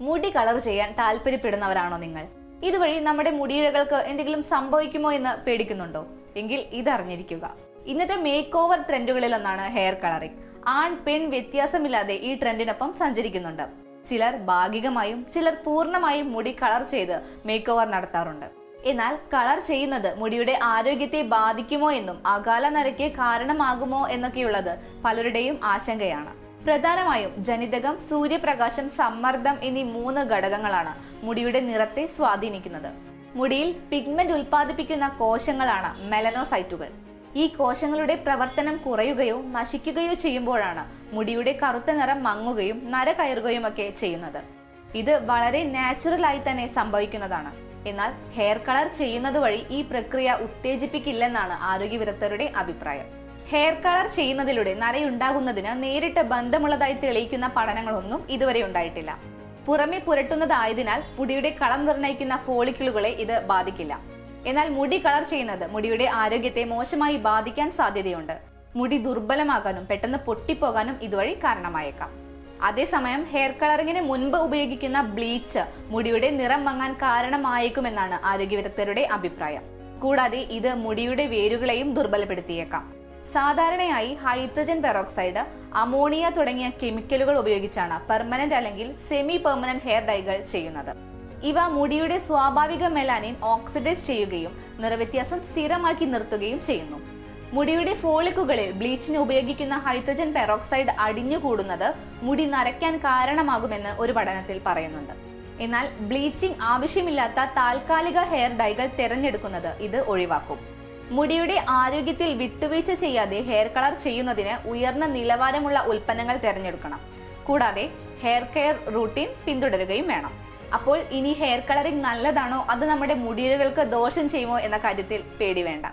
മുടി കളർ ചെയ്യാൻ താല്പര്യപ്പെടുന്നവരാണോ നിങ്ങൾ? ഇതുവഴി നമ്മുടെ മുടിയിഴകൾക്ക് എന്തെങ്കിലും സംഭവിക്കുമോ എന്ന് പേടിക്കുന്നുണ്ടോ? എങ്കിൽ ഇതറിഞ്ഞിരിക്കുക. ഇന്നത്തെ മേക്ക് ഓവർ ട്രെൻഡുകളിൽ ഒന്നാണ് ഹെയർ കളറിംഗ് ആൺ പെൺ വ്യത്യാസമില്ലാതെ ഈ ട്രെൻഡിനൊപ്പം സഞ്ചരിക്കുന്നുണ്ട്. ചിലർ ഭാഗികമായും ചിലർ പൂർണമായും മുടി കളർ ചെയ്ത് മേക്ക് ഓവർ നടത്താറുണ്ട്. എന്നാൽ കളർ ചെയ്യുന്നത് മുടിയുടെ ആരോഗ്യത്തെ ബാധിക്കുമോ എന്നും അകാല നരയ്ക്ക് കാരണമാകുമോ എന്നൊക്കെയുള്ളത് പലരുടെയും ആശങ്കയാണ്. പ്രധാനമായും ജനിതകം സൂര്യപ്രകാശം സമ്മർദ്ദം എന്നീ മൂന്ന് ഘടകങ്ങളാണ് മുടിയുടെ നിറത്തെ സ്വാധീനിക്കുന്നത്. മുടിയിൽ പിഗ്മെന്റ് ഉൽപ്പാദിപ്പിക്കുന്ന കോശങ്ങളാണ് മെലനോസൈറ്റുകൾ. ഈ കോശങ്ങളുടെ പ്രവർത്തനം കുറയുകയോ നശിക്കുകയോ ചെയ്യുമ്പോഴാണ് മുടിയുടെ കറുത്ത നിറം മങ്ങുകയും നര കയറുകയും ഒക്കെ ചെയ്യുന്നത്. ഇത് വളരെ നാച്ചുറലായി തന്നെ സംഭവിക്കുന്നതാണ്. എന്നാൽ ഹെയർ കളർ ചെയ്യുന്നത് വഴി ഈ പ്രക്രിയ ഉത്തേജിപ്പിക്കില്ലെന്നാണ് ആരോഗ്യ വിദഗ്ധരുടെ അഭിപ്രായം. ഹെയർ കളർ ചെയ്യുന്നതിലൂടെ നരയുണ്ടാകുന്നതിന് നേരിട്ട് ബന്ധമുള്ളതായി തെളിയിക്കുന്ന പഠനങ്ങളൊന്നും ഇതുവരെ ഉണ്ടായിട്ടില്ല. പുറമെ പുരട്ടുന്നതായതിനാൽ മുടിയുടെ കളം നിർണയിക്കുന്ന ഫോളിക്കിളുകളെ ഇത് ബാധിക്കില്ല. എന്നാൽ മുടി കളർ ചെയ്യുന്നത് മുടിയുടെ ആരോഗ്യത്തെ മോശമായി ബാധിക്കാൻ സാധ്യതയുണ്ട്. മുടി ദുർബലമാകാനും പെട്ടെന്ന് പൊട്ടിപ്പോകാനും ഇതുവഴി കാരണമായേക്കാം. അതേസമയം ഹെയർ കളറിങ്ങിന് മുൻപ് ഉപയോഗിക്കുന്ന ബ്ലീച്ച് മുടിയുടെ നിറം മങ്ങാൻ കാരണമായേക്കുമെന്നാണ് ആരോഗ്യ വിദഗ്ധരുടെ അഭിപ്രായം. കൂടാതെ ഇത് മുടിയുടെ വേരുകളെയും ദുർബലപ്പെടുത്തിയേക്കാം. സാധാരണയായി ഹൈഡ്രജൻ പെറോക്സൈഡ് അമോണിയ തുടങ്ങിയ കെമിക്കലുകൾ ഉപയോഗിച്ചാണ് പെർമനന്റ് അല്ലെങ്കിൽ സെമി പെർമനന്റ് ഹെയർ ഡൈകൾ ചെയ്യുന്നത്. ഇവ മുടിയുടെ സ്വാഭാവിക മെലാനിൻ ഓക്സിഡൈസ് ചെയ്യുകയും നിറവ്യത്യാസം സ്ഥിരമാക്കി നിർത്തുകയും ചെയ്യുന്നു. മുടിയുടെ ഫോളിക്കുകളിൽ ബ്ലീച്ചിന് ഉപയോഗിക്കുന്ന ഹൈഡ്രജൻ പെറോക്സൈഡ് അടിഞ്ഞുകൂടുന്നത് മുടി നരയ്ക്കാൻ കാരണമാകുമെന്ന് ഒരു പഠനത്തിൽ പറയുന്നുണ്ട്. എന്നാൽ ബ്ലീച്ചിങ് ആവശ്യമില്ലാത്ത താൽക്കാലിക ഹെയർ ഡൈകൾ തിരഞ്ഞെടുക്കുന്നത് ഇത് ഒഴിവാക്കും. മുടിയുടെ ആരോഗ്യത്തിൽ വിട്ടുവീഴ്ച ചെയ്യാതെ ഹെയർ കളർ ചെയ്യുന്നതിന് ഉയർന്ന നിലവാരമുള്ള ഉൽപ്പന്നങ്ങൾ തിരഞ്ഞെടുക്കണം. കൂടാതെ ഹെയർ കെയർ റൂട്ടീൻ പിന്തുടരുകയും വേണം. അപ്പോൾ ഇനി ഹെയർ കളറിംഗ് നല്ലതാണോ? അത് നമ്മുടെ മുടിയിഴകൾക്ക് ദോഷം ചെയ്യുമോ? എന്ന കാര്യത്തിൽ പേടി വേണ്ട.